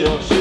your shoes.